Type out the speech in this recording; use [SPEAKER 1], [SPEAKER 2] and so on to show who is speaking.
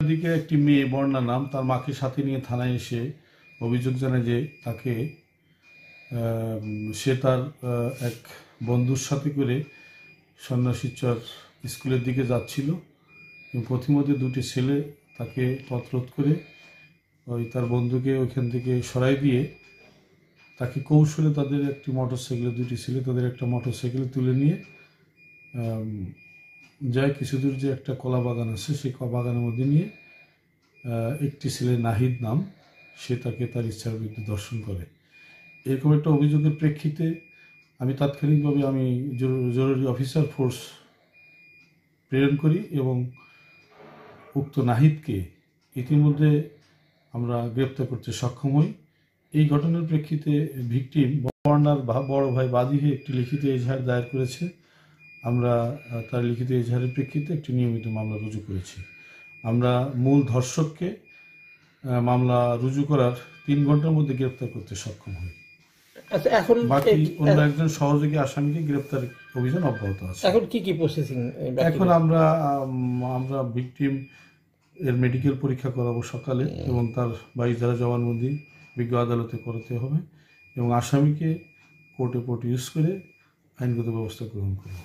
[SPEAKER 1] দিকে একটি মেয়ে বর্ণা নাম, তার মাকে সাথে নিয়ে থানায় এসে অভিযোগ জানায় যে তাকে সে তার এক বন্ধুর সাথে করে সন্ন্যাসীচর স্কুলের দিকে যাচ্ছিল। প্রথমতে দুটি ছেলে তাকে পথরোধ করে ওই তার বন্ধুকে ওইখান থেকে সরাই দিয়ে তাকে কৌশলে তাদের একটি মোটর সাইকেলে দুটি ছেলে তাদের একটা মোটর সাইকেলে তুলে নিয়ে যায় কিছু দূর যে একটা কলা বাগান আছে, সেই কলা বাগানের মধ্যে নিয়ে একটি ছেলে নাহিদ নাম, সে তাকে তার ইচ্ছার বিরুদ্ধে দর্শন করে। এরকম একটা অভিযোগের প্রেক্ষিতে আমি তাৎক্ষণিকভাবে আমি জরু- জরুরি অফিসার ফোর্স প্রেরণ করি এবং উক্ত নাহিদকে ইতিমধ্যে আমরা গ্রেপ্তার করতে সক্ষম হই। এই ঘটনার প্রেক্ষিতে ভিকটিম বর্ণার বড় ভাই বাদীহে একটি লিখিত এজাহার দায়ের করেছে। আমরা তার লিখিত এজাহারের প্রেক্ষিতে একটি নিয়মিত মামলা রুজু করেছি। আমরা মূল ধর্ষককে মামলা রুজু করার তিন ঘণ্টার মধ্যে গ্রেপ্তার করতে সক্ষম হই।
[SPEAKER 2] আচ্ছা এখন
[SPEAKER 1] বাকি অন্য একজন সহযোগী আসামিকে গ্রেপ্তার অভিযান অব্যাহত আছে।
[SPEAKER 2] এখন কি কি প্রসেসিং
[SPEAKER 1] এখন আমরা আমরা ভিকটিম এর মেডিকেল পরীক্ষা করাবো সকালে এবং তার বাইশ ধারা জবানবন্দি বিজ্ঞ আদালতে করতে হবে এবং আসামিকে কোর্টে প্রডিউস করে আইনগত ব্যবস্থা গ্রহণ করব।